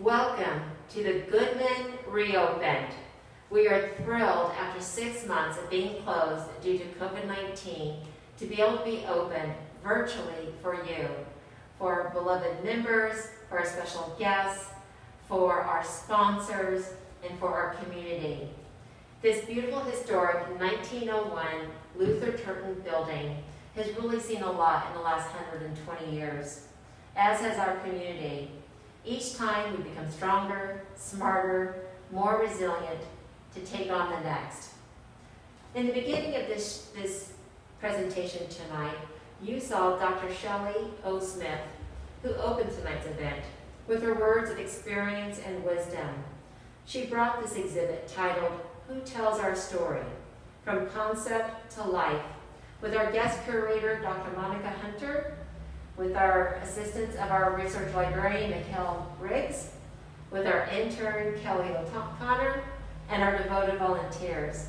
Welcome to the Goodman reopened. We are thrilled after six months of being closed due to COVID-19 to be able to be open virtually for you, for our beloved members, for our special guests, for our sponsors, and for our community. This beautiful historic 1901 Luther Turton building has really seen a lot in the last 120 years, as has our community. Each time we become stronger, smarter, more resilient to take on the next. In the beginning of this, this presentation tonight, you saw Dr. Sheli O. Smith, who opened tonight's event, with her words of experience and wisdom. She brought this exhibit titled, Who Tells Our Story? From Concept to Life, with our guest curator, Dr. Monica Hunter, with our assistance of our research librarian, Mikhail Riggs, with our intern, Kelly O'Connor, and our devoted volunteers.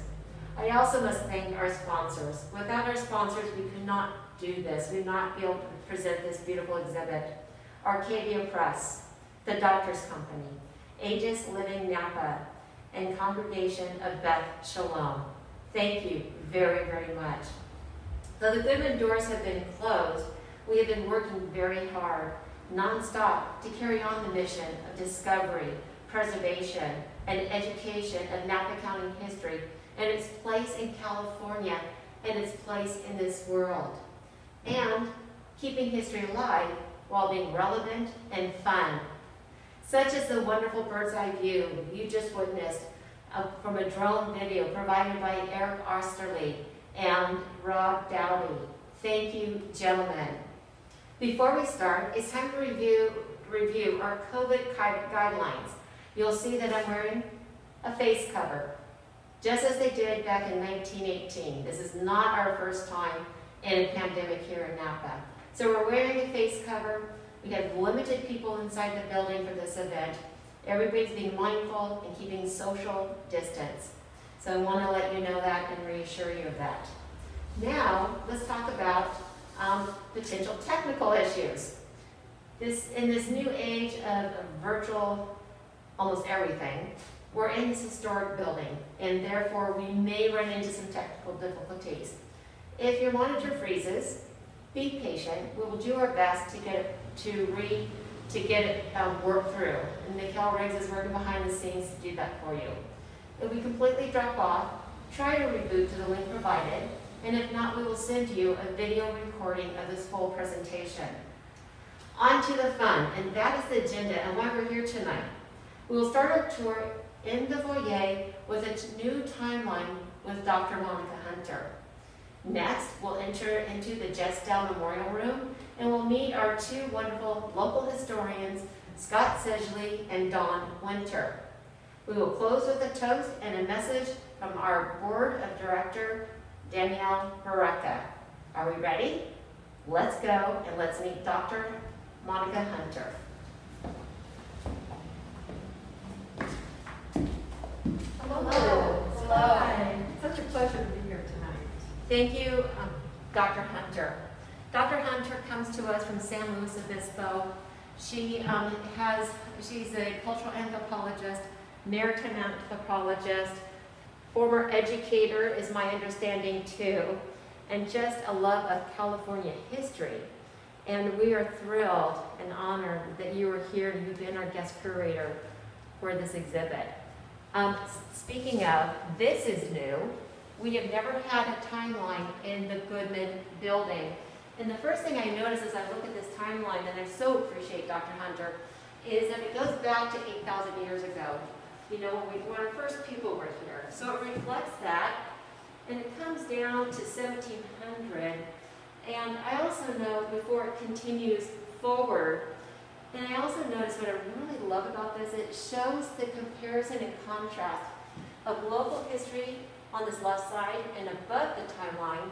I also must thank our sponsors. Without our sponsors, we could not do this. We would not be able to present this beautiful exhibit. Arcadia Press, The Doctor's Company, Aegis Living Napa, and Congregation of Beth Shalom. Thank you very, very much. Though the Goodman doors have been closed, we have been working very hard, nonstop, to carry on the mission of discovery, preservation, and education of Napa County history and its place in California and its place in this world. And keeping history alive while being relevant and fun. Such as the wonderful bird's eye view you just witnessed uh, from a drone video provided by Eric Osterly and Rob Dowdy. Thank you, gentlemen. Before we start, it's time to review, review our COVID guidelines. You'll see that I'm wearing a face cover, just as they did back in 1918. This is not our first time in a pandemic here in Napa. So we're wearing a face cover. We have limited people inside the building for this event. Everybody's being mindful and keeping social distance. So I want to let you know that and reassure you of that. Now, let's talk about um, potential technical issues. This, in this new age of virtual almost everything, we're in this historic building, and therefore we may run into some technical difficulties. If your monitor freezes, be patient. We will do our best to get it to re to get it um, worked through. And Mikhail Riggs is working behind the scenes to do that for you. If we completely drop off, try to reboot to the link provided, and if not, we will send you a video recording of this full presentation. On to the fun, and that is the agenda and why we're here tonight. We will start our tour in the foyer with a new timeline with Dr. Monica Hunter. Next, we'll enter into the Jetstyle Memorial Room and we'll meet our two wonderful local historians, Scott Sedgley and Dawn Winter. We will close with a toast and a message from our Board of Director, Danielle Barreca. Are we ready? Let's go and let's meet Dr. Monica Hunter. Hello. Hello. Hi. Such a pleasure to be here tonight. Thank you, um, Dr. Hunter. Dr. Hunter comes to us from San Luis Obispo. She um, has, she's a cultural anthropologist, maritime anthropologist, former educator is my understanding too, and just a love of California history. And we are thrilled and honored that you are here and you've been our guest curator for this exhibit. Um, speaking of, this is new. We have never had a timeline in the Goodman building. And the first thing I notice as I look at this timeline, and I so appreciate Dr. Hunter, is that it goes back to 8,000 years ago. You know, when, we, when our first people were here. So it reflects that, and it comes down to 1700. And I also know before it continues forward, and I also notice what I really love about this, it shows the comparison and contrast of local history on this left side and above the timeline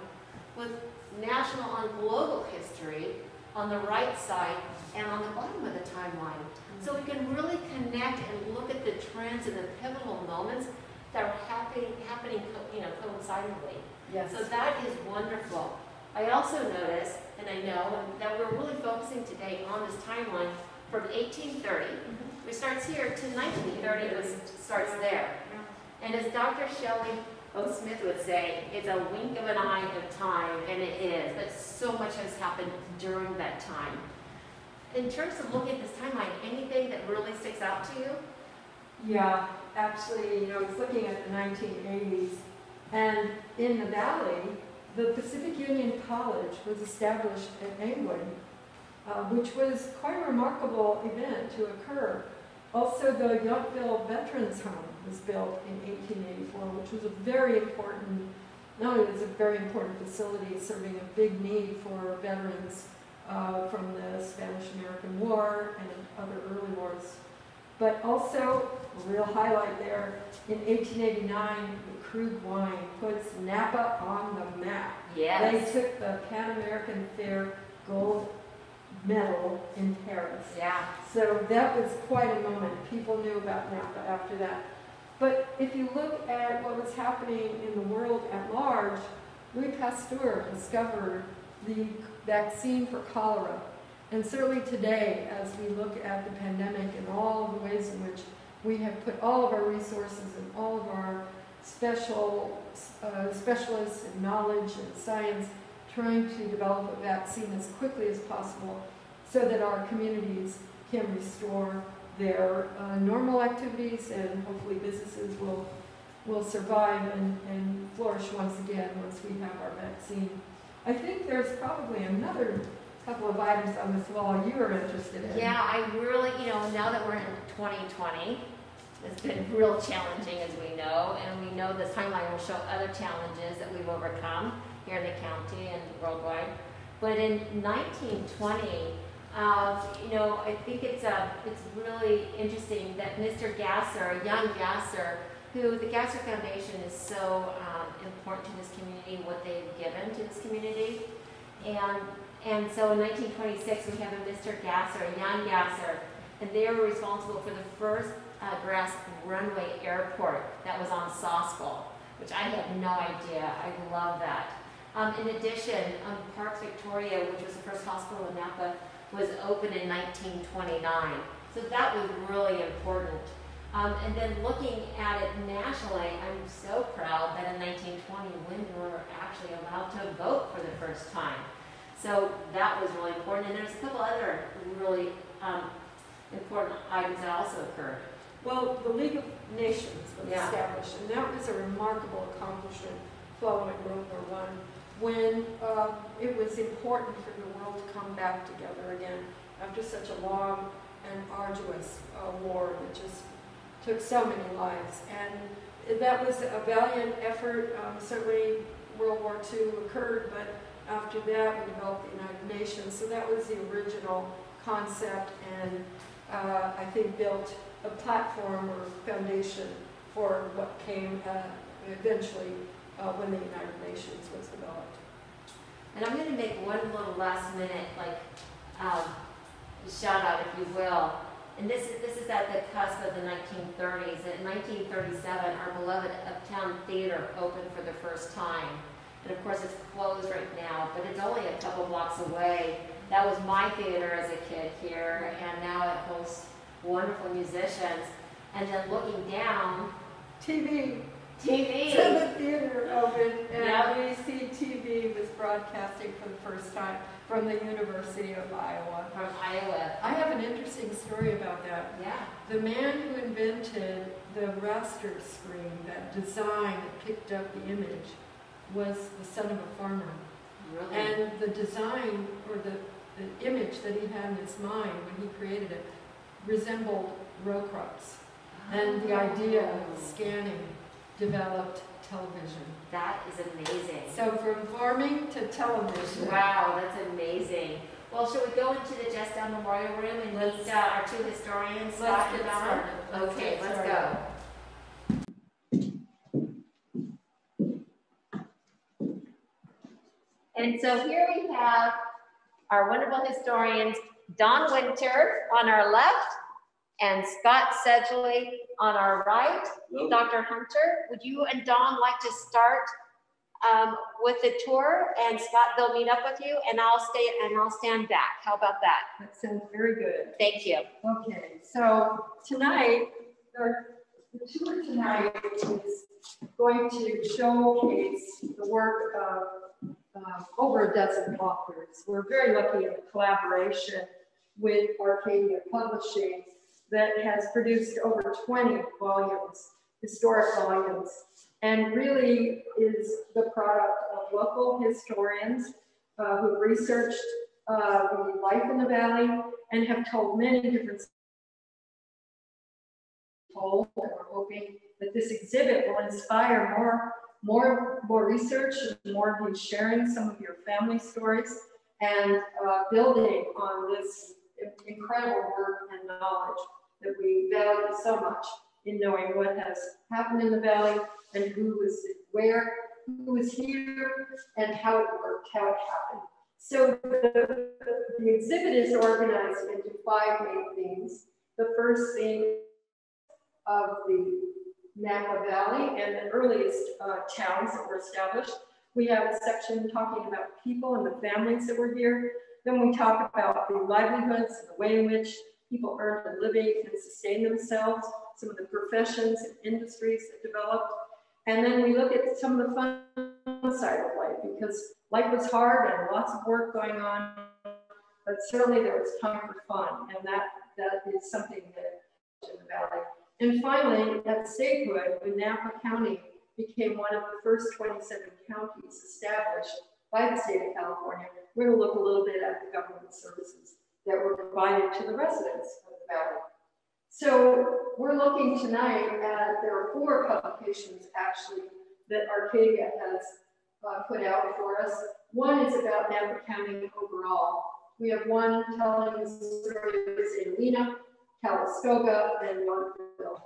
with national and global history on the right side and on the bottom of the timeline. So we can really connect and look at the trends and the pivotal moments that are happening, happening you know, coincidentally. Yes. So that is wonderful. I also notice, and I know, that we're really focusing today on this timeline from 1830 mm -hmm. which starts here, to 1930, it starts there. And as Dr. Sheli O. Smith would say, it's a wink of an eye of time, and it is, but so much has happened during that time. In terms of looking at this timeline, anything that really sticks out to you? Yeah, actually, you know, I was looking at the 1980s, and in the valley, the Pacific Union College was established at Angwin, uh, which was quite a remarkable event to occur. Also, the Yountville Veterans Home was built in 1884, which was a very important, not only was a very important facility serving a big need for veterans uh, from the Spanish-American War and other early wars, but also, a real highlight there, in 1889, the Krug wine puts Napa on the map. Yes. They took the Pan American Fair gold medal in Paris. Yeah. So that was quite a moment. People knew about Napa after that. But if you look at what was happening in the world at large, Louis Pasteur discovered the vaccine for cholera. And certainly today, as we look at the pandemic and all the ways in which we have put all of our resources and all of our special uh, specialists and knowledge and science trying to develop a vaccine as quickly as possible so that our communities can restore their uh, normal activities and hopefully businesses will will survive and, and flourish once again once we have our vaccine. I think there's probably another couple of items on this wall you are interested in. Yeah, I really, you know, now that we're in 2020, it's been real challenging as we know, and we know this timeline will show other challenges that we've overcome here in the county and worldwide. But in 1920, uh, you know, I think it's uh, it's really interesting that Mr. Gasser, young Gasser, who the Gasser Foundation is so um, important to this community, what they've given to this community, and and so in 1926 we have a Mr. Gasser, a young Gasser, and they were responsible for the first uh, grass runway airport that was on Soscol, which I had no idea. I love that. Um, in addition, um, Parks Victoria, which was the first hospital in Napa, was opened in 1929. So that was really important. Um, and then looking at it nationally, I'm so proud that in 1920 women were actually allowed to vote for the first time. So that was really important. And there's a couple other really um, important items that also occurred. Well, the League of Nations was Yeah. established, and that was a remarkable accomplishment following World War One, when uh, it was important for the world to come back together again after such a long and arduous uh, war that just took so many lives. And that was a valiant effort. Um, certainly, World War II occurred, but after that, we developed the United Nations. So that was the original concept, and uh, I think built a platform or foundation for what came uh, eventually uh, when the United Nations was developed. And I'm going to make one little last minute, like, um, shout out, if you will. And this is, this is at the cusp of the 1930s. In 1937, our beloved Uptown Theater opened for the first time. And of course, it's closed right now, but it's only a couple blocks away. That was my theater as a kid here, and now it hosts wonderful musicians. And then looking down, TV, TV. so the theater opened, and Yep. WCTV was broadcasting for the first time from the University of Iowa. from Iowa. I have an interesting story about that. Yeah. The man who invented the raster screen, that design that picked up the image, was the son of a farmer. Really? And the design, or the, the image that he had in his mind when he created it, resembled row crops. And the idea of oh. scanning developed television. That is amazing. So from farming to television. Wow, that's amazing. Well, should we go into the Just Down Memorial Room and meet uh, our two historians, Let's Scott and. Let's Okay, let's go. And so here we have our wonderful historians, Don Winter on our left and Scott Sedgley on our right. Hello. Dr. Hunter, would you and Don like to start um, with the tour and Scott, they'll meet up with you and I'll stay and I'll stand back. How about that? That sounds very good. Thank you. Okay, so tonight, our, the tour tonight is going to showcase the work of uh, over a dozen authors. We're very lucky in the collaboration with Arcadia Publishing that has produced over 20 volumes, historic volumes, and really is the product of local historians uh, who researched uh, the life in the valley and have told many different told, and we're hoping that this exhibit will inspire more, more, more research, more of you sharing some of your family stories and uh, building on this incredible work and knowledge that we value so much in knowing what has happened in the valley and who was where, who was here, and how it worked, how it happened. So the, the exhibit is organized into five main themes. The first theme of the Napa Valley and the earliest uh, towns that were established. We have a section talking about people and the families that were here. Then we talk about the livelihoods, the way in which people earned a living and sustained themselves, some of the professions and industries that developed. And then we look at some of the fun side of life because life was hard and lots of work going on, but certainly there was time for fun. And that, that is something that in the Valley. And finally, at statehood, when Napa County became one of the first 27 counties established by the state of California, we're going to look a little bit at the government services that were provided to the residents of the valley. So we're looking tonight at, there are four publications actually that Arcadia has uh, put out for us. One is about Napa County overall. We have one telling the story of St. Calistoga, and Yountville.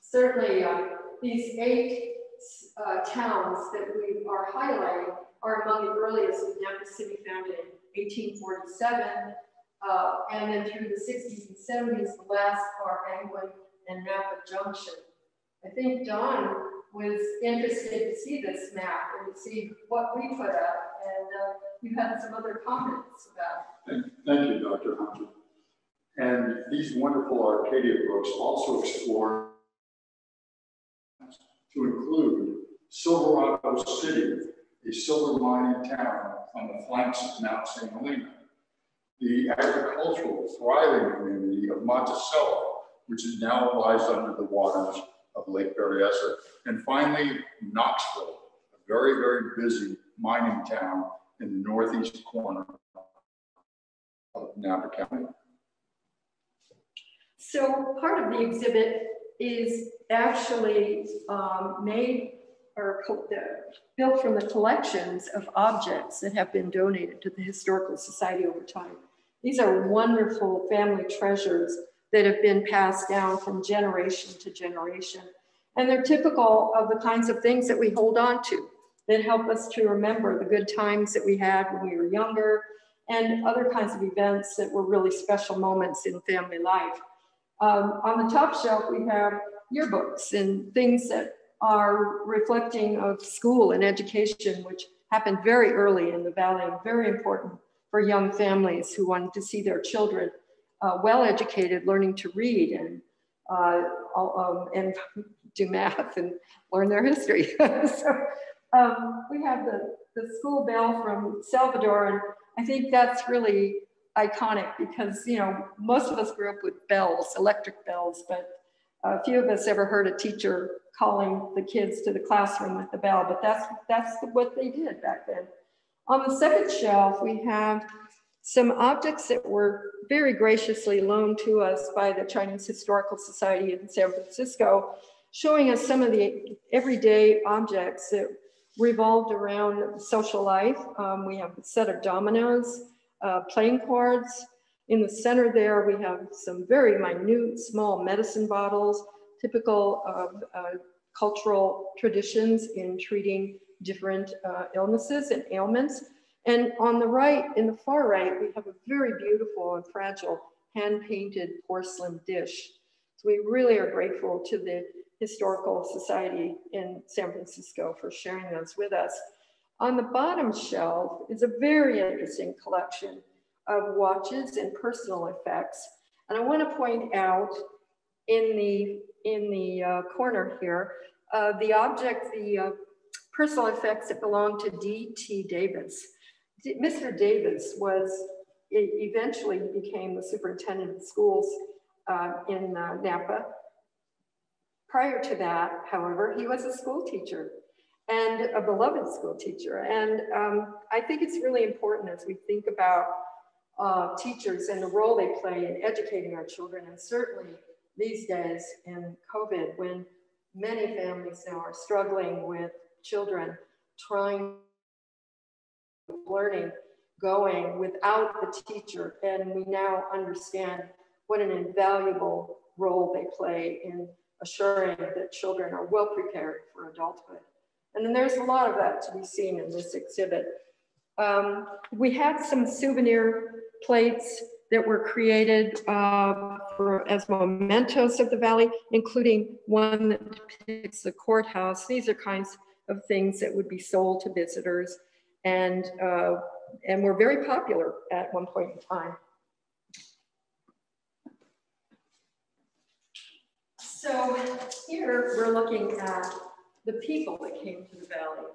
Certainly, uh, these eight uh, towns that we are highlighting are among the earliest with Napa City founded in 1847, uh, and then through the 60s and 70s, the last are Angwin and Napa Junction. I think Don was interested to see this map and to see what we put up, and uh, you had some other comments about. Thank, thank you, Dr. Hunter. And these wonderful Arcadia books also explore to include Silverado City, a silver mining town on the flanks of Mount St. Helena, the agricultural thriving community of Monticello, which is now lies under the waters of Lake Berryessa, and finally Knoxville, a very, very busy mining town in the northeast corner of Napa County. So part of the exhibit is actually um, made or built from the collections of objects that have been donated to the Historical Society over time. These are wonderful family treasures that have been passed down from generation to generation. And they're typical of the kinds of things that we hold on to that help us to remember the good times that we had when we were younger and other kinds of events that were really special moments in family life. Um, on the top shelf, we have yearbooks and things that are reflecting of school and education, which happened very early in the Valley and very important for young families who wanted to see their children uh, well educated, learning to read and, uh, um, and do math and learn their history. so um, we have the, the school bell from Salvador, and I think that's really iconic because, you know, most of us grew up with bells, electric bells, but a few of us ever heard a teacher calling the kids to the classroom with the bell, but that's, that's what they did back then. On the second shelf, we have some objects that were very graciously loaned to us by the Chinese Historical Society in San Francisco, showing us some of the everyday objects that revolved around social life. Um, we have a set of dominoes, uh, playing cards. In the center there, we have some very minute, small medicine bottles, typical of uh, cultural traditions in treating different uh, illnesses and ailments. And on the right, in the far right, we have a very beautiful and fragile hand-painted porcelain dish. So we really are grateful to the Historical Society in San Francisco for sharing those with us. On the bottom shelf is a very interesting collection of watches and personal effects. And I want to point out in the, in the uh, corner here, uh, the object, the uh, personal effects that belong to D.T. Davis. D Mr. Davis was, eventually became the superintendent of schools uh, in uh, Napa. Prior to that, however, he was a school teacher and a beloved school teacher. And um, I think it's really important as we think about uh, teachers and the role they play in educating our children, and certainly these days in COVID, when many families now are struggling with children trying learning going without the teacher. And we now understand what an invaluable role they play in assuring that children are well prepared for adulthood. And then there's a lot of that to be seen in this exhibit. Um, we had some souvenir plates that were created uh, for, as mementos of the valley, including one that depicts the courthouse. These are kinds of things that would be sold to visitors and, uh, and were very popular at one point in time. So here we're looking at the people that came to the valley.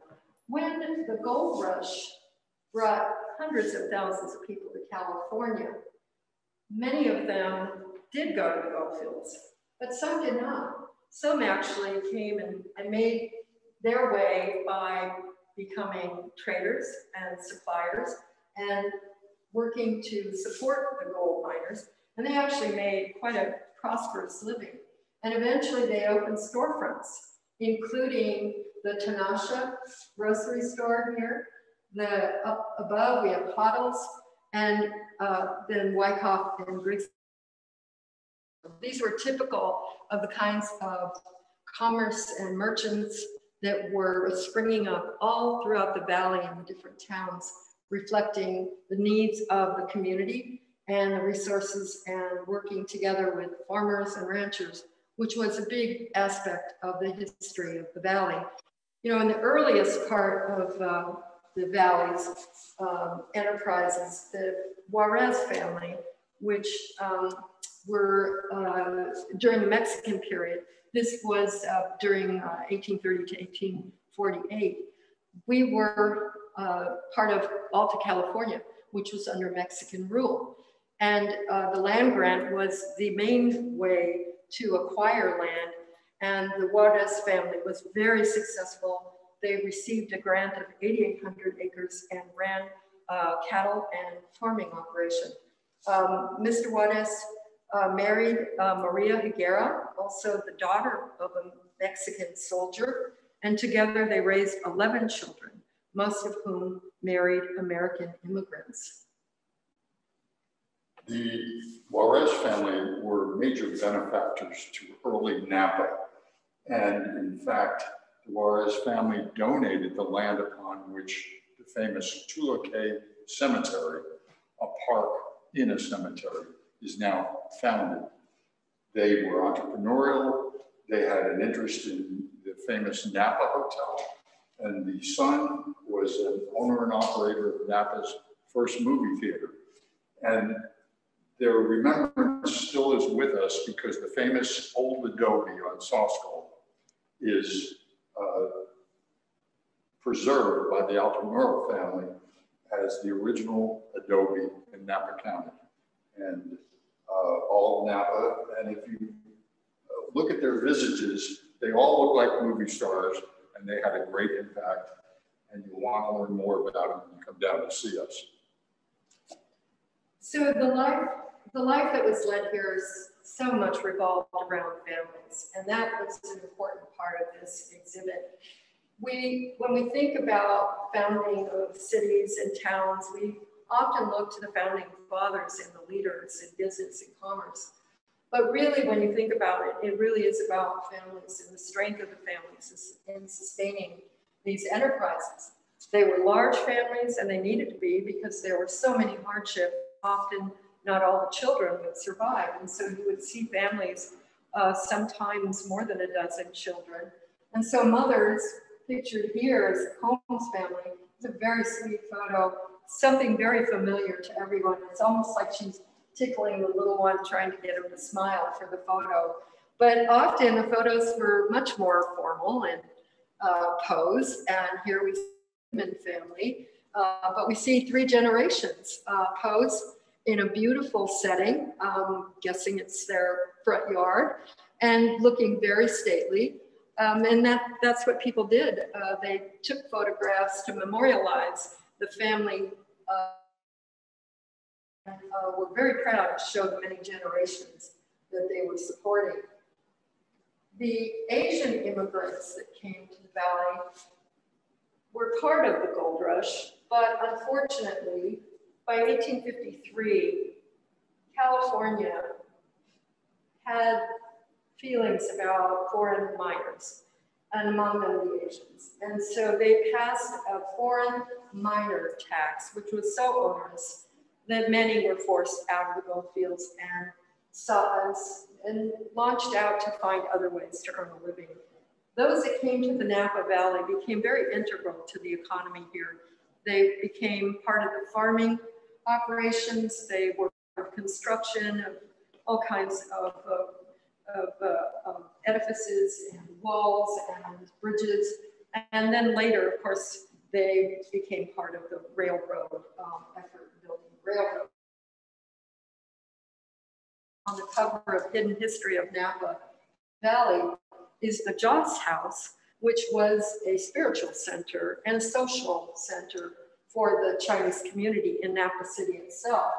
When the gold rush brought hundreds of thousands of people to California, many of them did go to the gold fields, but some did not. Some actually came and, and made their way by becoming traders and suppliers and working to support the gold miners. And they actually made quite a prosperous living. And eventually they opened storefronts, including the Tanasha grocery store here. The up above, we have Hoddles, and uh, then Wyckoff and Griggs. These were typical of the kinds of commerce and merchants that were springing up all throughout the valley and the different towns, reflecting the needs of the community and the resources and working together with farmers and ranchers which was a big aspect of the history of the valley. You know, in the earliest part of uh, the valley's um, enterprises, the Juarez family, which um, were uh, during the Mexican period, this was uh, during 1830 uh, to 1848. We were uh, part of Alta California, which was under Mexican rule. And uh, the land grant was the main way to acquire land. And the Juarez family was very successful. They received a grant of 8,800 acres and ran uh, cattle and farming operation. Um, Mr. Juarez uh, married uh, Maria Higuera, also the daughter of a Mexican soldier, and together they raised 11 children, most of whom married American immigrants. The Juarez family were major benefactors to early Napa. And in fact, the Juarez family donated the land upon which the famous Tulocay Cemetery, a park in a cemetery, is now founded. They were entrepreneurial. They had an interest in the famous Napa Hotel. And the son was an owner and operator of Napa's first movie theater. And their remembrance still is with us because the famous old adobe on Soscol is uh, preserved by the Altamura family as the original adobe in Napa County. And uh, all of Napa, and if you uh, look at their visages, they all look like movie stars and they had a great impact and you want to learn more about them you come down to see us. So the life the life that was led here is so much revolved around families, and that was an important part of this exhibit. We, when we think about founding of cities and towns, we often look to the founding fathers and the leaders in business and commerce. But really, when you think about it, it really is about families and the strength of the families in sustaining these enterprises. They were large families and they needed to be because there were so many hardships, often not all the children would survive. And so you would see families uh, sometimes more than a dozen children. And so mothers, pictured here as Combs family, it's a very sweet photo, something very familiar to everyone. It's almost like she's tickling the little one, trying to get him to smile for the photo. But often the photos were much more formal and uh, pose. And here we see the family, uh, but we see three generations uh, pose in a beautiful setting, um, guessing it's their front yard, and looking very stately. Um, and that, that's what people did. Uh, they took photographs to memorialize the family. Uh, were very proud to show the many generations that they were supporting. The Asian immigrants that came to the valley were part of the gold rush, but unfortunately, by 1853, California had feelings about foreign miners, and among them the Asians. And so they passed a foreign miner tax, which was so onerous that many were forced out of the gold fields and saw and launched out to find other ways to earn a living. Those that came to the Napa Valley became very integral to the economy here. They became part of the farming operations. They were construction of all kinds of, uh, of uh, edifices and walls and bridges. And then later, of course, they became part of the railroad um, effort, building railroad. On the cover of Hidden History of Napa Valley is the Joss House, which was a spiritual center and social center for the Chinese community in Napa City itself.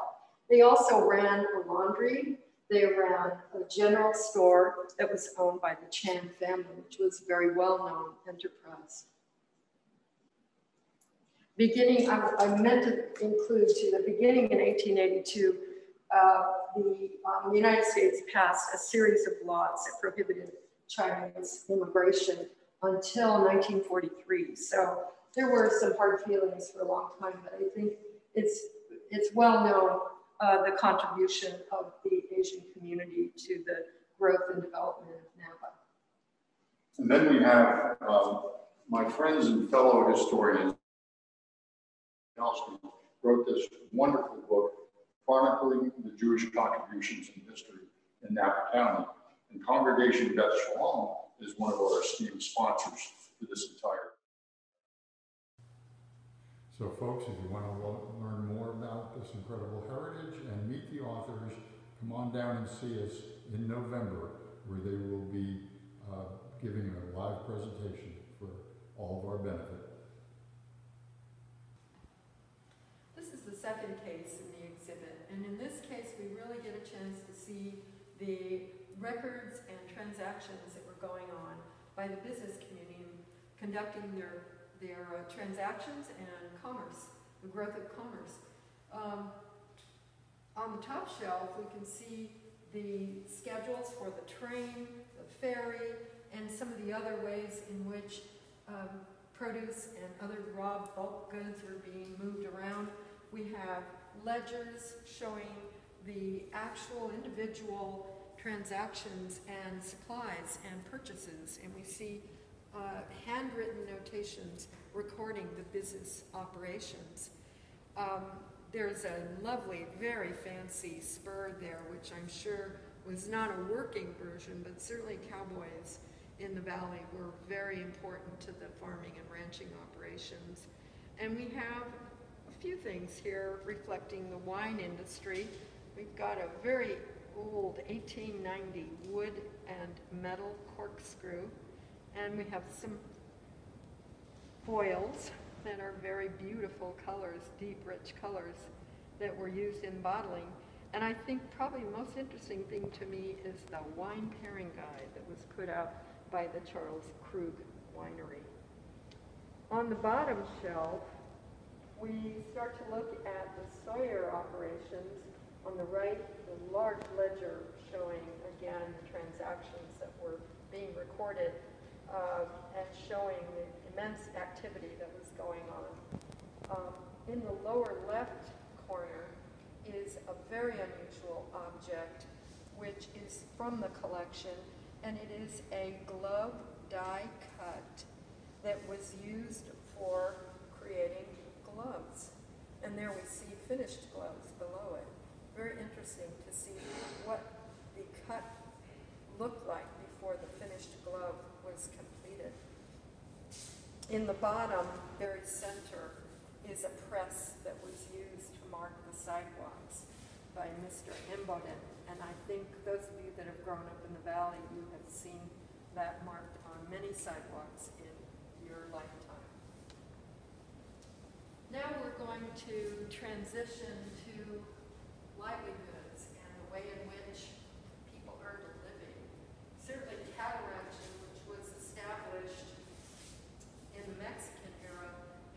They also ran a laundry. They ran a general store that was owned by the Chan family, which was a very well-known enterprise. Beginning, I, I, meant to include to the beginning in 1882, uh, the, um, the United States passed a series of laws that prohibited Chinese immigration until 1943. So there were some hard feelings for a long time, but I think it's, it's well known uh, the contribution of the Asian community to the growth and development of Napa. And then we have um, my friends and fellow historians wrote this wonderful book chronicling the Jewish contributions in history in Napa County. And Congregation Beth Shalom is one of our esteemed sponsors for this entire so folks, if you want to learn more this incredible heritage and meet the authors, come on down and see us in November where they will be uh, giving a live presentation for all of our benefit. This is the second case in the exhibit, and in this case we really get a chance to see the records and transactions that were going on by the business community conducting their their uh, transactions and commerce, the growth of commerce. Um, on the top shelf, we can see the schedules for the train, the ferry, and some of the other ways in which um, produce and other raw bulk goods are being moved around. We have ledgers showing the actual individual transactions and supplies and purchases, and we see uh, handwritten notations recording the business operations. Um, there's a lovely, very fancy spur there, which I'm sure was not a working version, but certainly cowboys in the valley were very important to the farming and ranching operations. And we have a few things here reflecting the wine industry. We've got a very old 1890 wood and metal corkscrew and we have some foils that are very beautiful colors, deep, rich colors that were used in bottling. And I think probably the most interesting thing to me is the wine pairing guide that was put out by the Charles Krug Winery. On the bottom shelf, we start to look at the Sawyer operations. On the right, the large ledger showing, again, the transactions that were being recorded uh, and showing the immense activity that was going on. Um, in the lower left corner is a very unusual object, which is from the collection, and it is a glove die cut that was used for creating gloves. And there we see finished gloves below it. Very interesting to see what the cut looked like before the finished glove. In the bottom, very center, is a press that was used to mark the sidewalks by Mr. Imboden. And I think those of you that have grown up in the valley, you have seen that marked on many sidewalks in your lifetime. Now we're going to transition to livelihoods and the way in which people earn a living. Certainly cattle ranching, which was established in the Mexican era,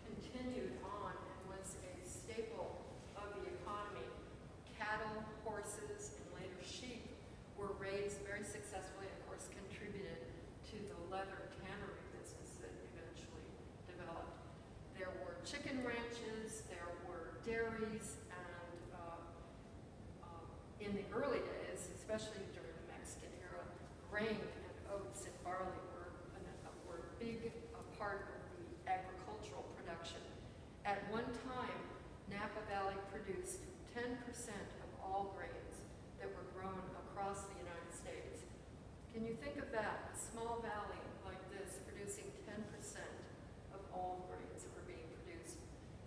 continued on and was a staple of the economy. Cattle, horses, and later sheep were raised very successfully, and of course contributed to the leather tannery business that eventually developed. There were chicken ranches, there were dairies, and uh, uh, in the early days, especially during the Mexican era, grain and oats and barley were, an- were a big uh, part of the agricultural production. At one time, Napa Valley produced 10% of all grains that were grown across the United States. Can you think of that? A small valley like this producing 10% of all grains that were being produced.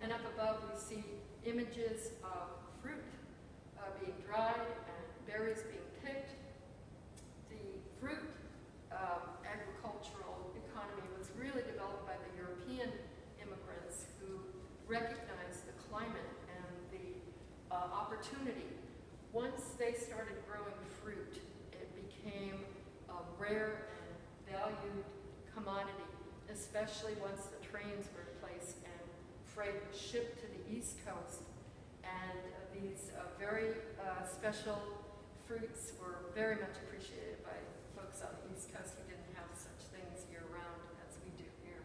And up above, we see images of fruit uh, being dried and berries being picked. The fruit um, agricultural economy was really developed by the European immigrants who recognized the climate and the uh, opportunity. Once they started growing fruit, it became a rare and valued commodity, especially once the trains were in place and freight was shipped to the East Coast. And uh, these uh, very uh, special fruits were very much appreciated by folks on the East Coast who didn't have such things year-round as we do here.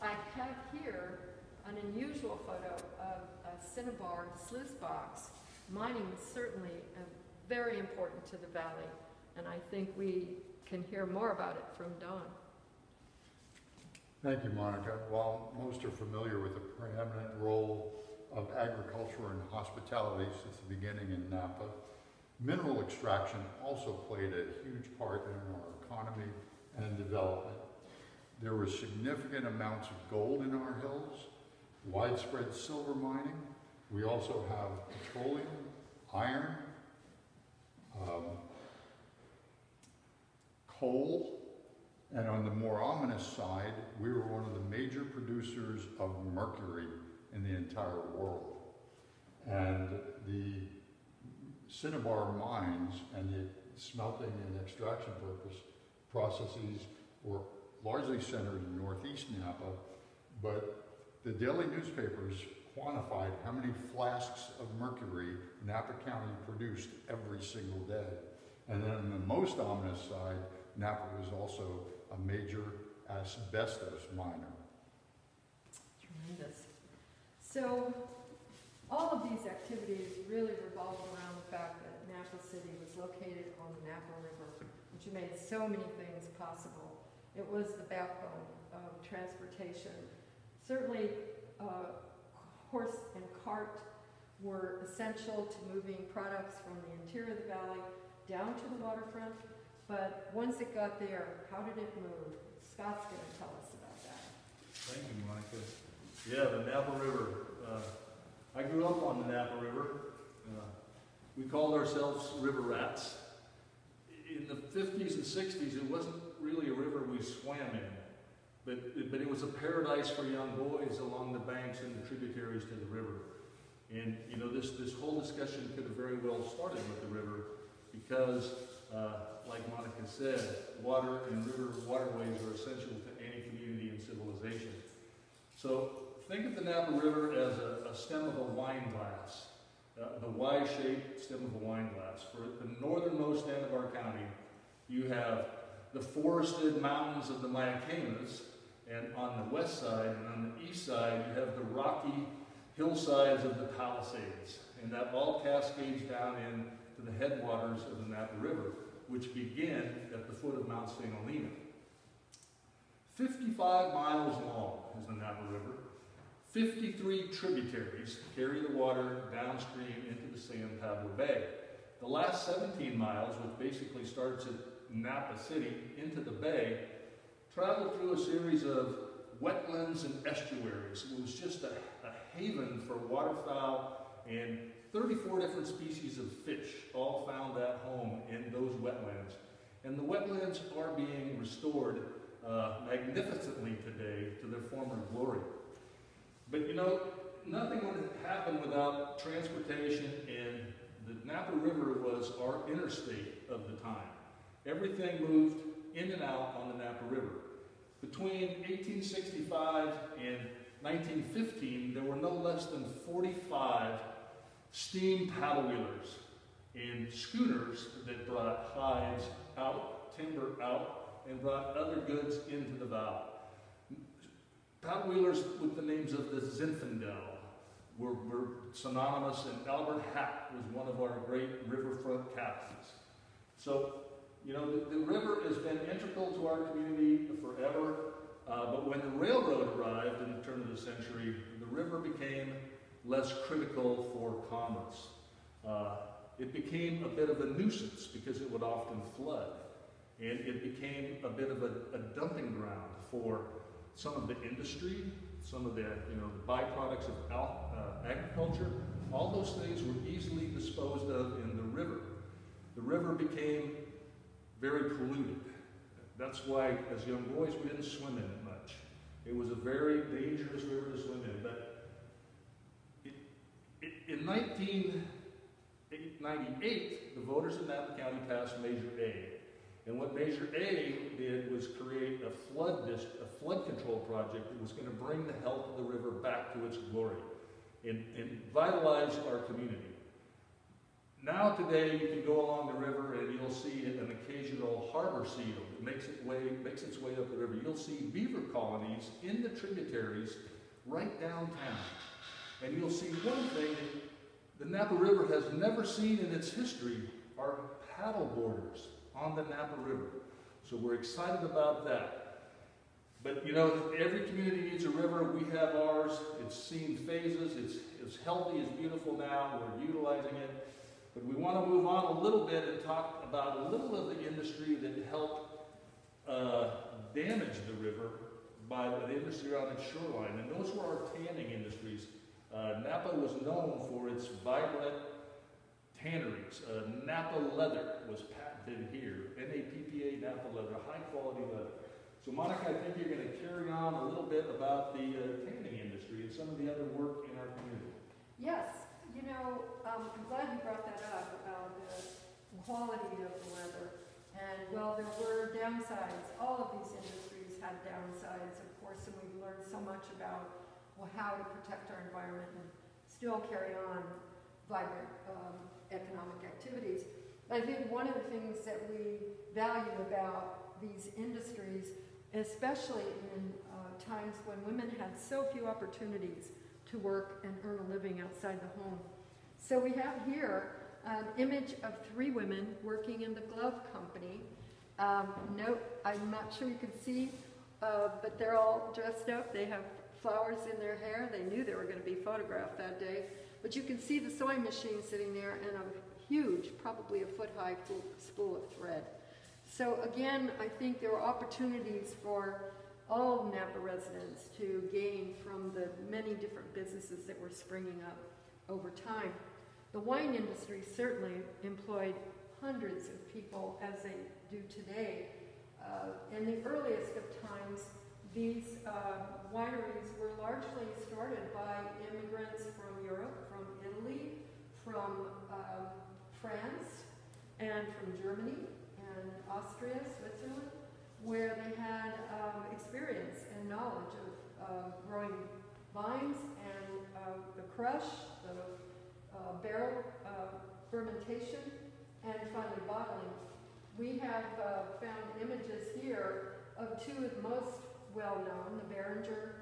I have here an unusual photo of a Cinnabar sluice box. Mining is certainly uh, very important to the valley, and I think we can hear more about it from Don. Thank you, Monica. While most are familiar with the preeminent role of agriculture and hospitality since the beginning in Napa, mineral extraction also played a huge part in our economy and development. There were significant amounts of gold in our hills, widespread silver mining. We also have petroleum, iron, um, coal, and on the more ominous side, we were one of the major producers of mercury in the entire world. And the Cinnabar mines and the smelting and extraction purpose processes were largely centered in northeast Napa, but the daily newspapers quantified how many flasks of mercury Napa County produced every single day. And then on the most ominous side, Napa was also a major asbestos miner. Tremendous. So, all of these activities really revolved around the fact that Napa City was located on the Napa River, which made so many things possible. It was the backbone of transportation. Certainly, uh, horse and cart were essential to moving products from the interior of the valley down to the waterfront. But once it got there, how did it move? Scott's going to tell us about that. Thank you, Monica. Yeah, the Napa River. Uh, I grew up on the Napa River. Uh, we called ourselves river rats. In the 50s and 60s, it wasn't really a river we swam in, but, but it was a paradise for young boys along the banks and the tributaries to the river. And, you know, this, this whole discussion could have very well started with the river because, uh, like Monica said, water and river waterways are essential to any community and civilization. So think of the Napa River as a, a stem of a wine glass, uh, the Y-shaped stem of a wine glass. For the northernmost end of our county, you have the forested mountains of the Mayacamas, and on the west side and on the east side, you have the rocky hillsides of the Palisades. and that all cascades down into the headwaters of the Napa River, which begin at the foot of Mount St. Helena. 55 miles long is the Napa River. 53 tributaries carry the water downstream into the San Pablo Bay. The last 17 miles, which basically starts at Napa City into the bay, travel through a series of wetlands and estuaries. It was just a, a haven for waterfowl and 34 different species of fish all found that home in those wetlands. And the wetlands are being restored uh, magnificently today to their former glory. But you know, nothing would happen without transportation, and the Napa River was our interstate of the time. Everything moved in and out on the Napa River. Between 1865 and 1915, there were no less than 45 steam paddle wheelers and schooners that brought hides out, timber out, and brought other goods into the valley. Paddle wheelers with the names of the Zinfandel were, were synonymous, and Albert Hatt was one of our great riverfront captains. So, you know, the, the river has been integral to our community forever, uh, but when the railroad arrived in the turn of the century, the river became less critical for commerce. Uh, it became a bit of a nuisance because it would often flood. And it became a bit of a, a dumping ground for some of the industry, some of the, you know, the byproducts of al- uh, agriculture. All those things were easily disposed of in the river. The river became very polluted. That's why, as young boys, we didn't swim in it much. It was a very dangerous river to swim in. But 1998, the voters in Napa County passed Measure A. And what Measure A did was create a flood a flood control project that was going to bring the health of the river back to its glory and, and vitalize our community. Now today you can go along the river and you'll see an occasional harbor seal that makes, it way, makes its way up the river. You'll see beaver colonies in the tributaries right downtown. And you'll see one thing the Napa River has never seen in its history our paddle boarders on the Napa River. So we're excited about that. But you know, every community needs a river. We have ours. It's seen phases. It's as healthy, as beautiful now. We're utilizing it. But we want to move on a little bit and talk about a little of the industry that helped uh, damage the river by the industry on its shoreline. And those were our tanning industries. Uh, Napa was known for its vibrant tanneries. Uh, Napa leather was patented here. N-A-P-P-A Napa leather, high quality leather. So Monica, I think you're going to carry on a little bit about the uh, tanning industry and some of the other work in our community. Yes, you know, um, I'm glad you brought that up about the quality of the leather. And well, there were downsides. All of these industries had downsides, of course, and we've learned so much about how to protect our environment and still carry on vibrant um, economic activities. I think one of the things that we value about these industries, especially in uh, times when women had so few opportunities to work and earn a living outside the home. So we have here an image of three women working in the glove company. Um, note, I'm not sure you can see, uh, but they're all dressed up. They have flowers in their hair. They knew they were going to be photographed that day. But you can see the sewing machine sitting there and a huge, probably a foot high spool of thread. So again, I think there are opportunities for all Napa residents to gain from the many different businesses that were springing up over time. The wine industry certainly employed hundreds of people as they do today. Uh, in the earliest of times, these uh, wineries were largely started by immigrants from Europe, from Italy, from uh, France, and from Germany, and Austria, Switzerland, where they had um, experience and knowledge of uh, growing vines and uh, the crush, the uh, barrel uh, fermentation, and finally bottling. We have uh, found images here of two of the most well known, the Beringer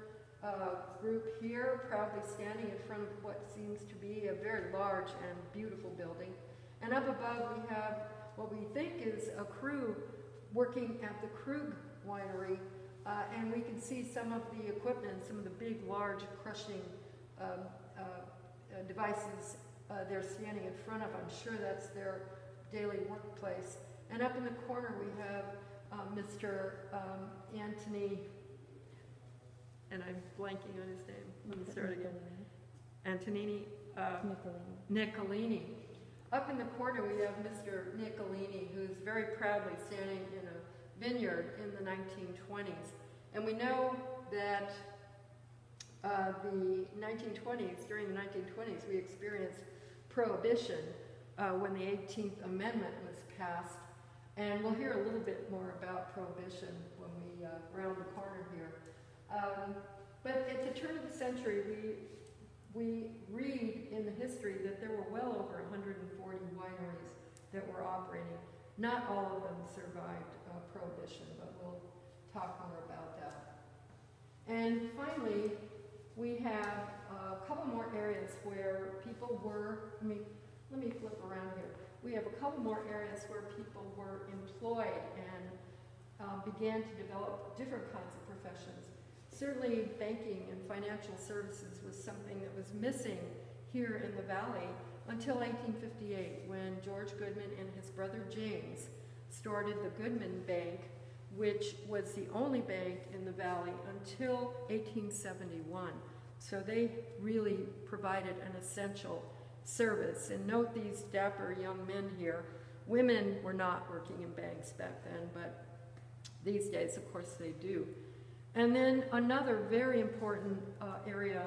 uh, group here, proudly standing in front of what seems to be a very large and beautiful building. And up above, we have what we think is a crew working at the Krug Winery. Uh, and we can see some of the equipment, some of the big, large crushing um, uh, uh, devices uh, they're standing in front of. I'm sure that's their daily workplace. And up in the corner, we have uh, Mr. Um, Anthony, and I'm blanking on his name. Let me start again. Antonini uh, Nichelini. Up in the corner, we have Mr. Nichelini, who's very proudly standing in a vineyard in the 1920s. And we know that uh, the 1920s, during the 1920s, we experienced prohibition uh, when the 18th Amendment was passed. And we'll hear a little bit more about prohibition when we uh, round the corner here. Um, but at the turn of the century, we we read in the history that there were well over 140 wineries that were operating. Not all of them survived uh, prohibition, but we'll talk more about that. And finally, we have a couple more areas where people were, let me, let me flip around here. We have a couple more areas where people were employed and uh, began to develop different kinds of professions. Certainly, banking and financial services was something that was missing here in the valley until 1858, when George Goodman and his brother James started the Goodman Bank, which was the only bank in the valley until 1871. So they really provided an essential service. And note these dapper young men here. Women were not working in banks back then, but these days, of course, they do. And then another very important uh, area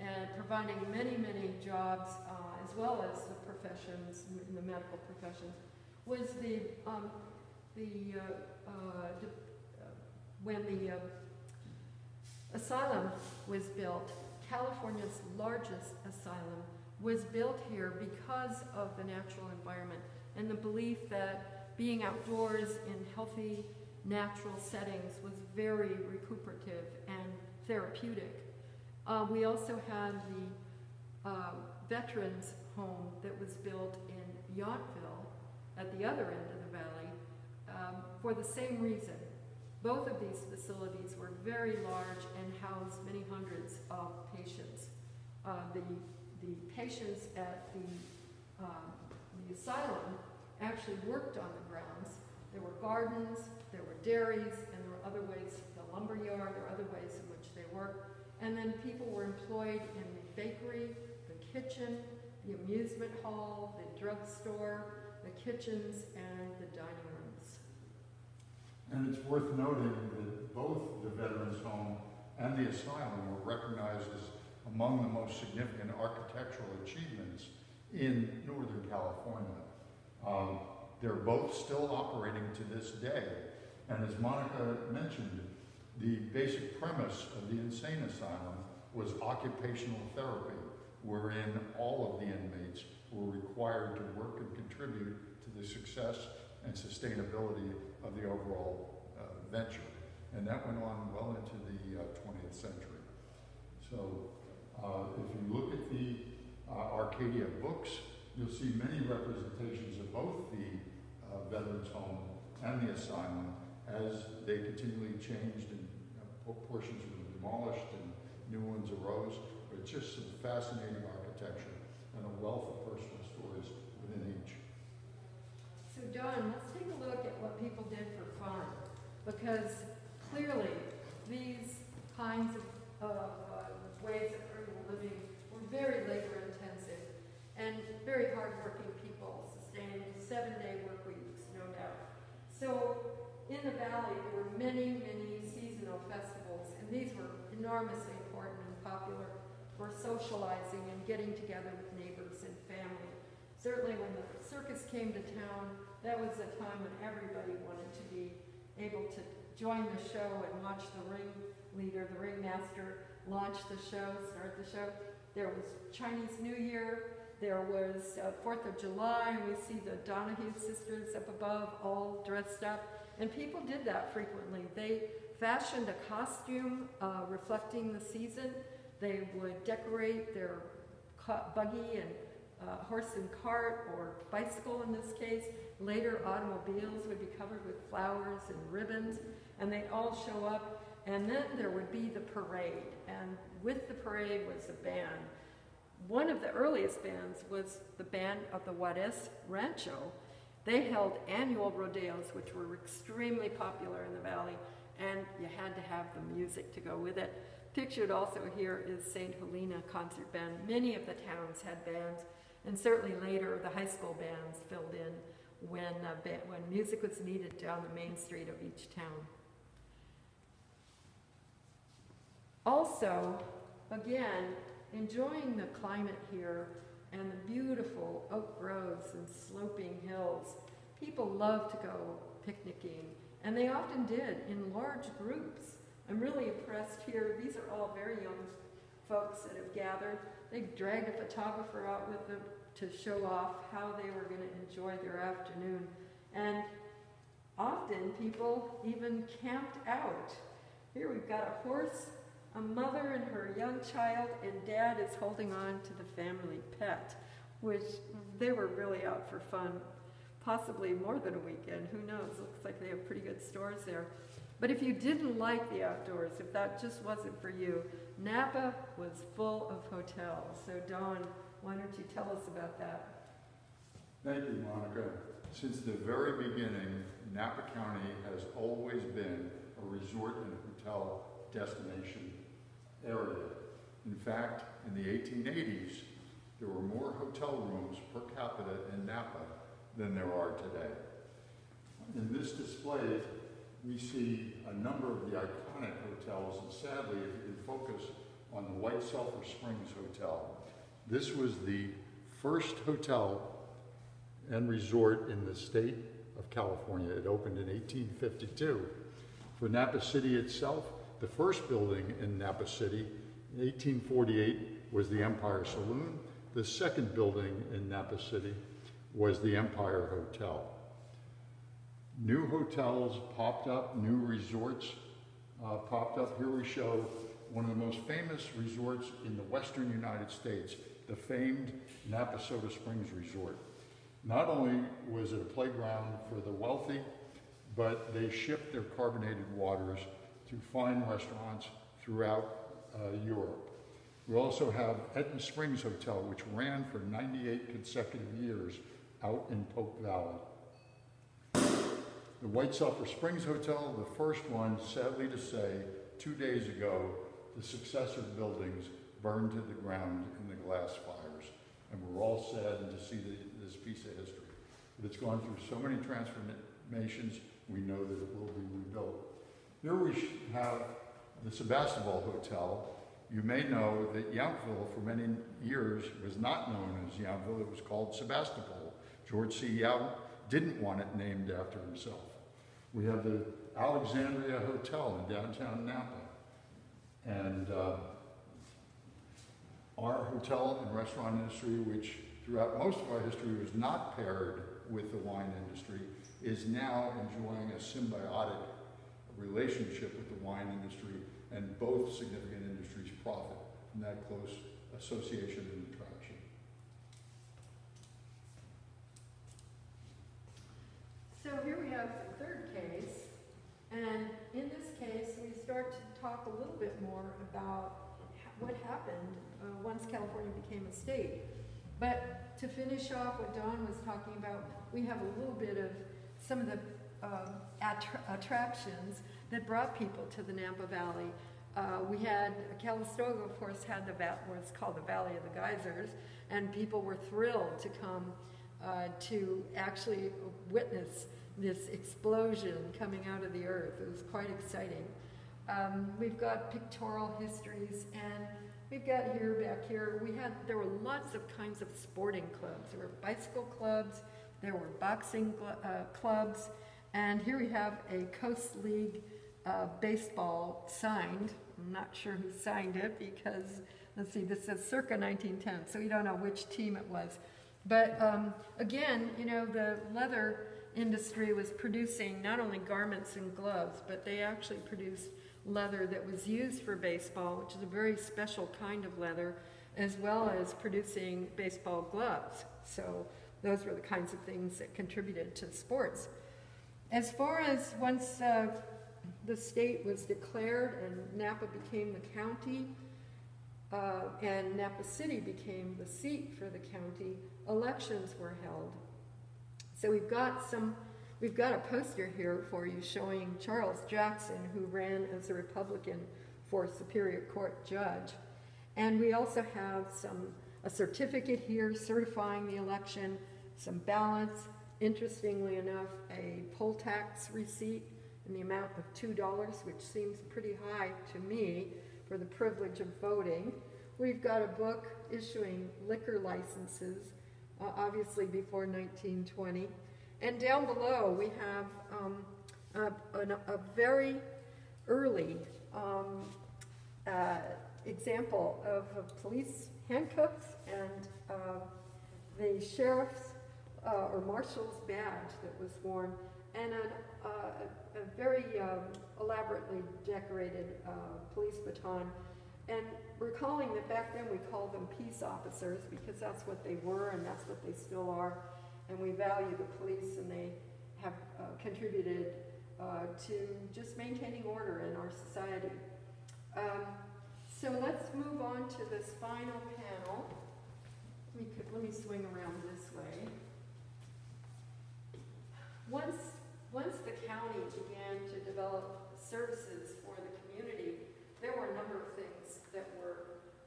and providing many, many jobs uh, as well as the professions, in the medical professions, was the, um, the, uh, uh, uh when the uh, asylum was built, California's largest asylum was built here because of the natural environment and the belief that being outdoors in healthy natural settings was very recuperative and therapeutic. Uh, we also had the uh, veterans home that was built in Yountville at the other end of the valley um, for the same reason. Both of these facilities were very large and housed many hundreds of patients. Uh, the, the patients at the, um, the asylum actually worked on the grounds there were gardens, there were dairies, and there were other ways, the lumber yard, there were other ways in which they worked. And then people were employed in the bakery, the kitchen, the amusement hall, the drugstore, the kitchens, and the dining rooms. And it's worth noting that both the Veterans Home and the asylum were recognized as among the most significant architectural achievements in Northern California. Um, they're both still operating to this day. And as Monica mentioned, the basic premise of the insane asylum was occupational therapy, wherein all of the inmates were required to work and contribute to the success and sustainability of the overall uh, venture. And that went on well into the uh, 20th century. So uh, if you look at the uh, Arcadia books, you'll see many representations of both the uh, veterans home and the asylum as they continually changed and uh, portions were demolished and new ones arose. But it's just some fascinating architecture and a wealth of personal stories within each. So Don, let's take a look at what people did for fun, because clearly these kinds of uh, ways of a living were very labor intensive and very hardworking people sustained seven-day work weeks, no doubt. So in the valley, there were many, many seasonal festivals, and these were enormously important and popular for socializing and getting together with neighbors and family. Certainly when the circus came to town, that was a time when everybody wanted to be able to join the show and watch the ring leader, the ringmaster, launch the show, start the show. There was Chinese New Year, there was uh, Fourth of July, and we see the Donahue sisters up above, all dressed up. And people did that frequently. They fashioned a costume uh, reflecting the season. They would decorate their buggy and uh, horse and cart, or bicycle in this case. Later, automobiles would be covered with flowers and ribbons, and they'd all show up. And then there would be the parade, and with the parade was a band. One of the earliest bands was the band of the Juarez Rancho. They held annual rodeos, which were extremely popular in the valley, and you had to have the music to go with it. Pictured also here is St. Helena Concert Band. Many of the towns had bands, and certainly later the high school bands filled in when, uh, when music was needed down the main street of each town. Also, again, enjoying the climate here and the beautiful oak groves and sloping hills. People love to go picnicking, and they often did in large groups. I'm really impressed here. These are all very young folks that have gathered. They dragged a photographer out with them to show off how they were going to enjoy their afternoon. And often people even camped out. Here we've got a horse, a mother and her young child, and dad is holding on to the family pet, which they were really out for fun. Possibly more than a weekend, who knows? Looks like they have pretty good stores there. But if you didn't like the outdoors, if that just wasn't for you, Napa was full of hotels. So, Don, why don't you tell us about that? Thank you, Monica. Since the very beginning, Napa County has always been a resort and hotel destination area. In fact, in the 1880s, there were more hotel rooms per capita in Napa than there are today. In this display, we see a number of the iconic hotels, and sadly, if you can focus on the White Sulphur Springs Hotel. This was the first hotel and resort in the state of California. It opened in 1852. For Napa City itself, the first building in Napa City in 1848 was the Empire Saloon. The second building in Napa City was the Empire Hotel. New hotels popped up, new resorts uh, popped up. Here we show one of the most famous resorts in the western United States, the famed Napa Soda Springs Resort. Not only was it a playground for the wealthy, but they shipped their carbonated waters to fine restaurants throughout uh, Europe. We also have Aetna Springs Hotel, which ran for 98 consecutive years out in Pope Valley. The White Sulphur Springs Hotel, the first one, sadly to say, two days ago, the successor buildings burned to the ground in the glass fires. And we're all saddened to see the, this piece of history. But it's gone through so many transformations, we know that it will be rebuilt. Here we have the Sebastopol Hotel. You may know that Yountville, for many years, was not known as Yountville, it was called Sebastopol. George C. Yount didn't want it named after himself. We have the Alexandria Hotel in downtown Napa. And uh, our hotel and restaurant industry, which throughout most of our history was not paired with the wine industry, is now enjoying a symbiotic relationship with the wine industry, and both significant industries profit from that close association and attraction. So here we have the third case, and in this case, we start to talk a little bit more about what happened uh, once California became a state. But to finish off what Don was talking about, we have a little bit of some of the um, attra- attractions that brought people to the Napa Valley. Uh, we had Calistoga, of course, had the what's called the Valley of the Geysers, and people were thrilled to come uh, to actually witness this explosion coming out of the earth. It was quite exciting. Um, we've got pictorial histories, and we've got here back here. We had there were lots of kinds of sporting clubs. There were bicycle clubs, there were boxing uh, clubs, and here we have a Coast League uh, baseball signed. I'm not sure who signed it because let's see, this says circa 1910, so we don't know which team it was. But um, again, you know, the leather industry was producing not only garments and gloves, but they actually produced leather that was used for baseball, which is a very special kind of leather, as well as producing baseball gloves. So those were the kinds of things that contributed to sports. As far as once uh, the state was declared and Napa became the county, uh, and Napa City became the seat for the county, elections were held. So we've got some, we've got a poster here for you showing Charles Jackson, who ran as a Republican for Superior Court judge. And we also have some, a certificate here certifying the election, some ballots, interestingly enough, a poll tax receipt in the amount of $2, which seems pretty high to me for the privilege of voting. We've got a book issuing liquor licenses, uh, obviously before 1920. And down below, we have um, a, a, very early um, uh, example of police handcuffs and uh, the sheriff's uh, or Marshall's badge that was worn, and an, uh, a, very um, elaborately decorated uh, police baton. And recalling that back then we called them peace officers because that's what they were and that's what they still are. And we value the police and they have uh, contributed uh, to just maintaining order in our society. Um, so let's move on to this final panel. Let me, let me swing around this way. Once, once the county began to develop services for the community, there were a number of things that were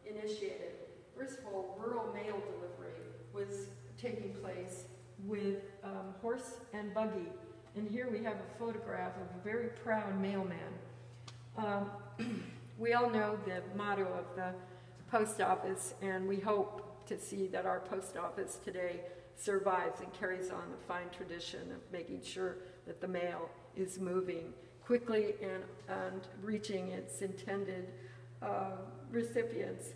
initiated. First of all, rural mail delivery was taking place with um, horse and buggy. And here we have a photograph of a very proud mailman. Um, we all know the motto of the post office, and we hope to see that our post office today survives and carries on the fine tradition of making sure that the mail is moving quickly and, and reaching its intended uh, recipients.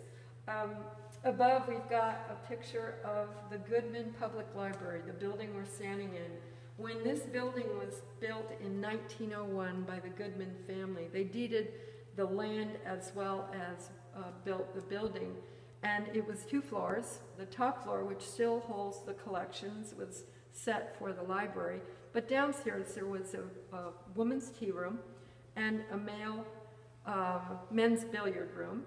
Um, above, we've got a picture of the Goodman Public Library, the building we're standing in. When this building was built in 1901 by the Goodman family, they deeded the land as well as uh, built the building. And it was two floors. The top floor, which still holds the collections, was set for the library. But downstairs there was a, a woman's tea room and a male uh, men's billiard room,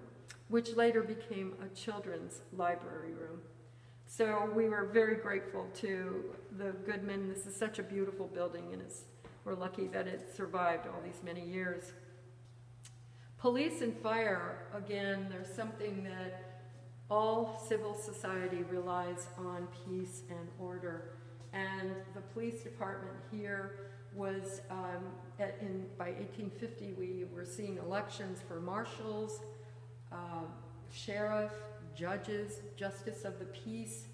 which later became a children's library room. So we were very grateful to the Goodman. This is such a beautiful building, and we're lucky that it survived all these many years. Police and fire, again, there's something that all civil society relies on peace and order. And the police department here was, um, in, by 1850, we were seeing elections for marshals, uh, sheriff, judges, justice of the peace,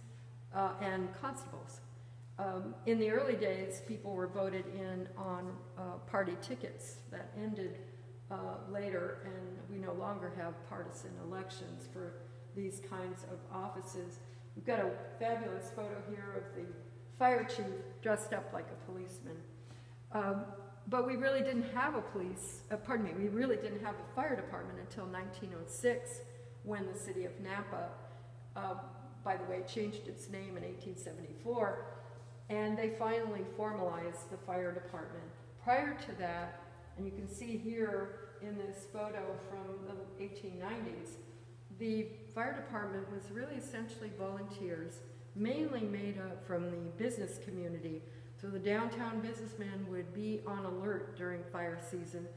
uh, and constables. Um, in the early days, people were voted in on uh, party tickets that ended uh, later, and we no longer have partisan elections for these kinds of offices. We've got a fabulous photo here of the fire chief dressed up like a policeman. Um, but we really didn't have a police, uh, pardon me, we really didn't have a fire department until 1906 when the city of Napa, uh, by the way, changed its name in 1874, and they finally formalized the fire department. Prior to that, and you can see here in this photo from the 1890s, the fire department was really essentially volunteers, mainly made up from the business community. So the downtown businessmen would be on alert during fire season,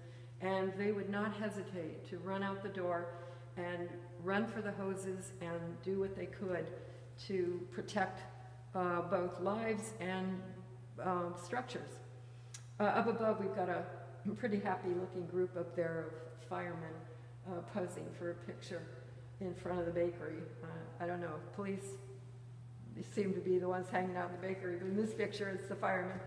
and they would not hesitate to run out the door and run for the hoses and do what they could to protect uh, both lives and um, structures. Uh, up above, we've got a pretty happy looking group up there of firemen uh, posing for a picture in front of the bakery. Uh, I don't know, police seem to be the ones hanging out in the bakery, but in this picture it's the firemen.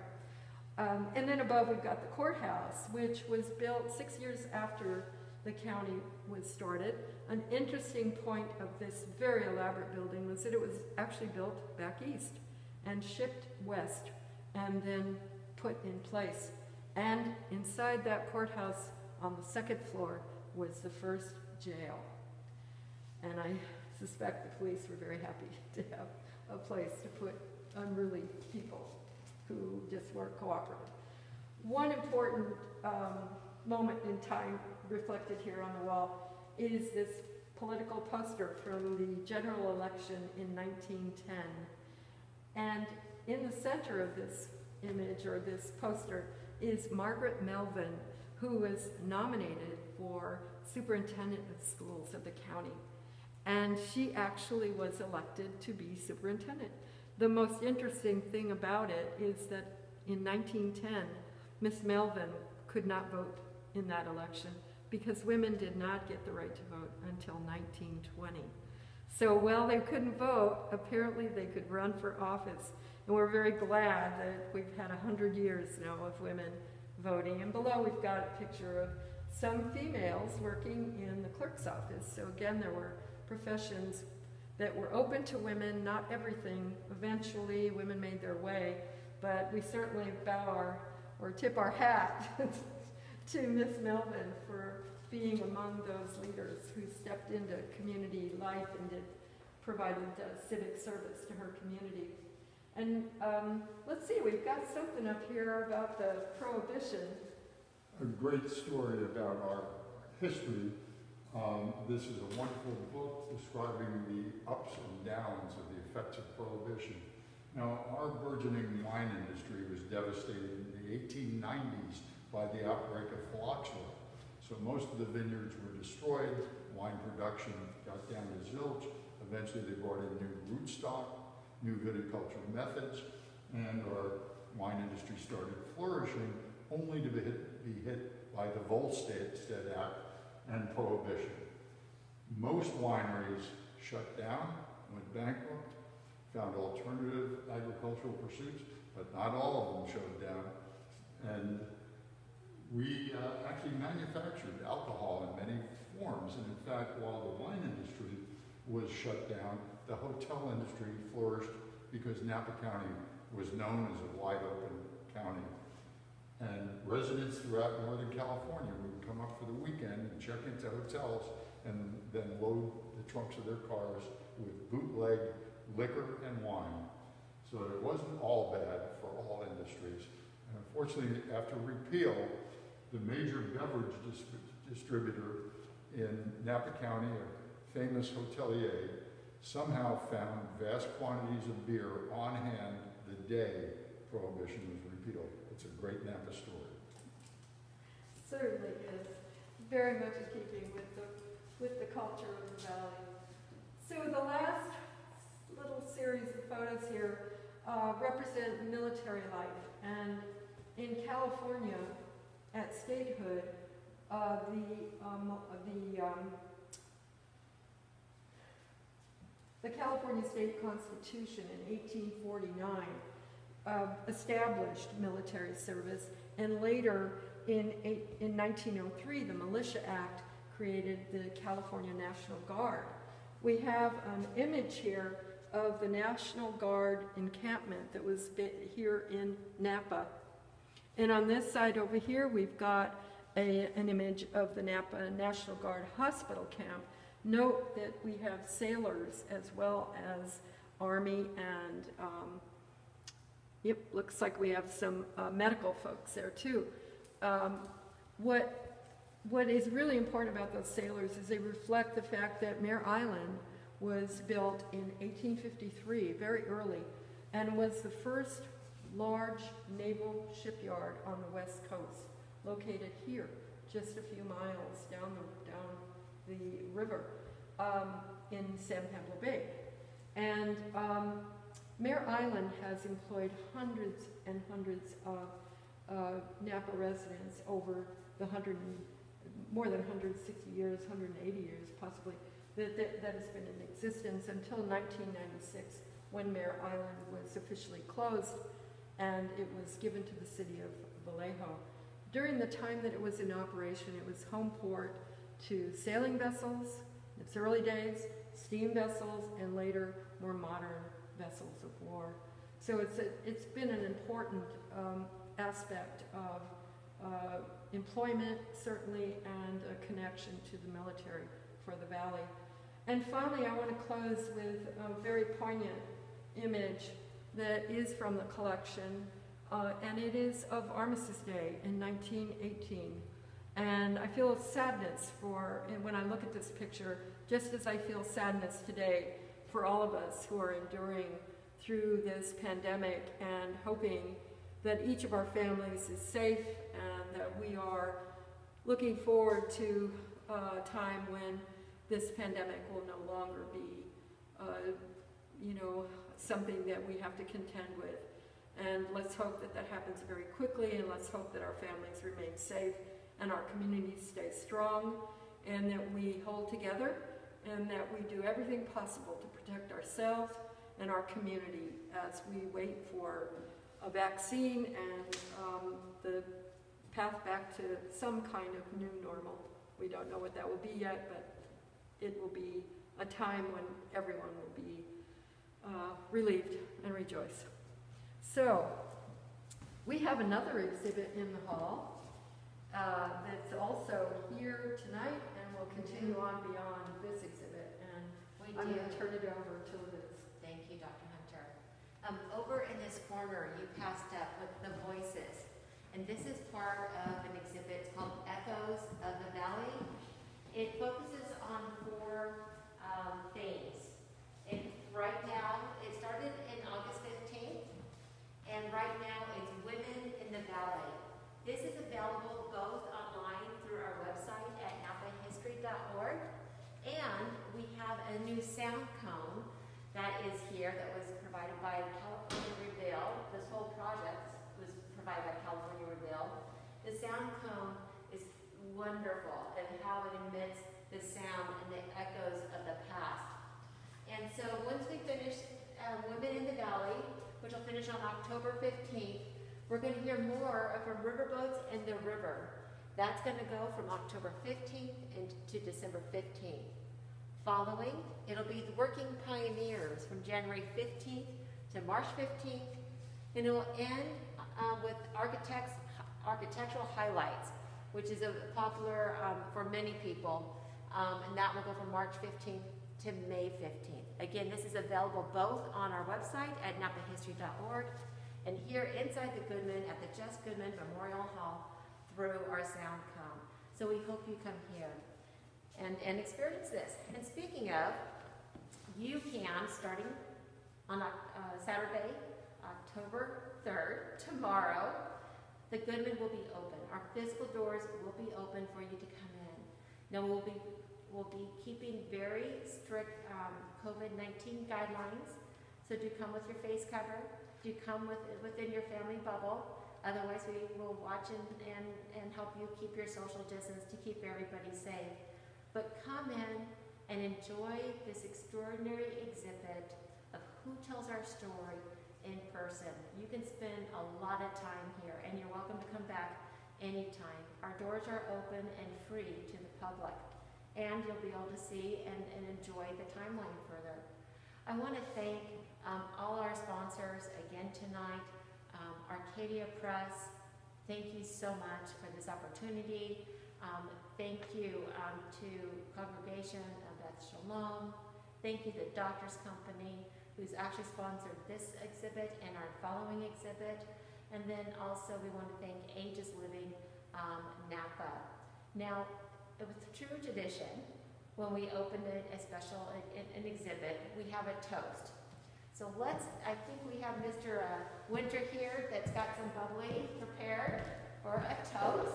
Um, and then above we've got the courthouse, which was built six years after the county was started. An interesting point of this very elaborate building was that it was actually built back east and shipped west and then put in place. And inside that courthouse on the second floor was the first jail. And I suspect the police were very happy to have a place to put unruly people who just weren't cooperative. One important um, moment in time reflected here on the wall is this political poster from the general election in 1910. And in the center of this image or this poster is Margaret Melvin, who was nominated for superintendent of schools of the county. And she actually was elected to be superintendent. The most interesting thing about it is that in 1910, Miss Melvin could not vote in that election because women did not get the right to vote until 1920. So while they couldn't vote, apparently they could run for office. And we're very glad that we've had 100 years now of women voting. And below we've got a picture of some females working in the clerk's office. So again, there were professions that were open to women, not everything. Eventually, women made their way, but we certainly bow our, or tip our hat to Miss Melvin for being among those leaders who stepped into community life and did, provided uh, civic service to her community. And um, let's see, we've got something up here about the prohibition. A great story about our history. Um, this is a wonderful book describing the ups and downs of the effects of prohibition. Now, our burgeoning wine industry was devastated in the 1890s by the outbreak of phylloxera. So most of the vineyards were destroyed, wine production got down to zilch. Eventually they brought in new rootstock, new viticultural methods, and our wine industry started flourishing, only to be hit, be hit by the Volstead Act and Prohibition. Most wineries shut down, went bankrupt, found alternative agricultural pursuits, but not all of them shut down. And we uh, actually manufactured alcohol in many forms. And in fact, while the wine industry was shut down, the hotel industry flourished because Napa County was known as a wide open county. And residents throughout Northern California would come up for the weekend and check into hotels and then load the trunks of their cars with bootleg liquor and wine. So it wasn't all bad for all industries. And unfortunately, after repeal, the major beverage dis distributor in Napa County, a famous hotelier, somehow found vast quantities of beer on hand the day Prohibition was repealed. It's a great Napa story. Certainly is. Very much in keeping with the, with the culture of the valley. So the last little series of photos here uh, represent military life. And in California, at statehood, uh, the, um, the, um, the California State Constitution in 1849 uh, established military service, and later in, in 1903, the Militia Act created the California National Guard. We have an image here of the National Guard encampment that was here in Napa and on this side over here, we've got a, an image of the Napa National Guard Hospital Camp. Note that we have sailors as well as Army and, um, yep, looks like we have some uh, medical folks there too. Um, what, what is really important about those sailors is they reflect the fact that Mare Island was built in 1853, very early, and was the first large naval shipyard on the west coast, located here, just a few miles down the, down the river um, in San Pablo Bay. And um, Mare Island has employed hundreds and hundreds of uh, Napa residents over the hundred more than 160 years, 180 years possibly, that, that, that has been in existence until 1996 when Mare Island was officially closed and it was given to the city of Vallejo. During the time that it was in operation, it was home port to sailing vessels, in its early days, steam vessels, and later more modern vessels of war. So it's, a, it's been an important um, aspect of uh, employment, certainly, and a connection to the military for the valley. And finally, I want to close with a very poignant image that is from the collection, uh, and it is of Armistice Day in 1918. And I feel sadness for, when I look at this picture, just as I feel sadness today for all of us who are enduring through this pandemic and hoping that each of our families is safe and that we are looking forward to a time when this pandemic will no longer be, uh, you know, something that we have to contend with. And let's hope that that happens very quickly, and let's hope that our families remain safe and our communities stay strong, and that we hold together, and that we do everything possible to protect ourselves and our community as we wait for a vaccine and um, the path back to some kind of new normal. We don't know what that will be yet, but it will be a time when everyone will be uh, relieved and rejoice. So, we have another exhibit in the hall uh, that's also here tonight and will continue on beyond this exhibit. And I'm going to turn it over to Liz. Thank you, Dr. Hunter. Um, over in this corner, you passed up with the voices. And this is part of an exhibit called Echoes of the Valley. It focuses on four um, themes. It, right now, it started in August 15th, and right now it's Women in the Valley. This is available both online through our website at napahistory.org, and we have a new sound cone that is here that was provided by California Revealed. This whole project was provided by California Revealed. The sound cone is wonderful and how it emits the sound and the echoes of the past. And so once we finish uh, Women in the Valley, which will finish on October 15th, we're going to hear more from riverboats and the river. That's going to go from October 15th into December 15th. Following, it'll be the Working Pioneers from January 15th to March 15th, and it will end uh, with architects, architectural highlights, which is a popular um, for many people, um, and that will go from March 15th to May 15th. Again, this is available both on our website at napahistory.org and here inside the Goodman at the Jess Goodman Memorial Hall through our sound cone. So we hope you come here and, and experience this. And speaking of, you can, starting on uh, Saturday, October 3rd, tomorrow, the Goodman will be open. Our physical doors will be open for you to come in. Now, we'll be, we'll be keeping very strict um, COVID-19 guidelines, so do come with your face cover, do come with, within your family bubble. Otherwise, we will watch and, and, and help you keep your social distance to keep everybody safe. But come in and enjoy this extraordinary exhibit of who tells our story in person. You can spend a lot of time here, and you're welcome to come back anytime. Our doors are open and free to the public, and you'll be able to see and, and enjoy the timeline further. I want to thank um, all our sponsors again tonight. Um, Arcadia Press, thank you so much for this opportunity. Um, thank you um, to Congregation of Beth Shalom. Thank you to Doctors Company, who's actually sponsored this exhibit and our following exhibit. And then also we want to thank Aegis Living um, Napa. Now, it was true tradition when we opened a, a special an, exhibit, we have a toast. So let's, I think we have Mr. Uh, Winter here that's got some bubbly prepared for a toast.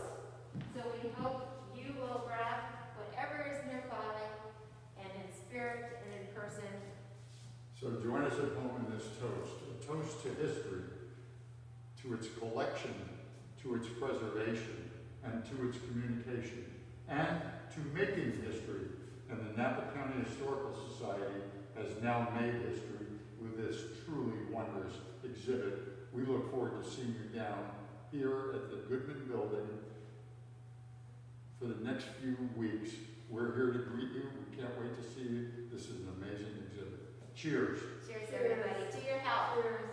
So we hope you will grab whatever is nearby and in spirit and in person. So join us at home in this toast, a toast to history, to its collection, to its preservation, and to its communication, and to making history. And the Napa County Historical Society has now made history with this truly wondrous exhibit. We look forward to seeing you down here at the Goodman Building for the next few weeks we're here to greet you. We can't wait to see you. This is an amazing exhibit. Cheers. Cheers, everybody, to your health. Cheers.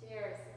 Cheers.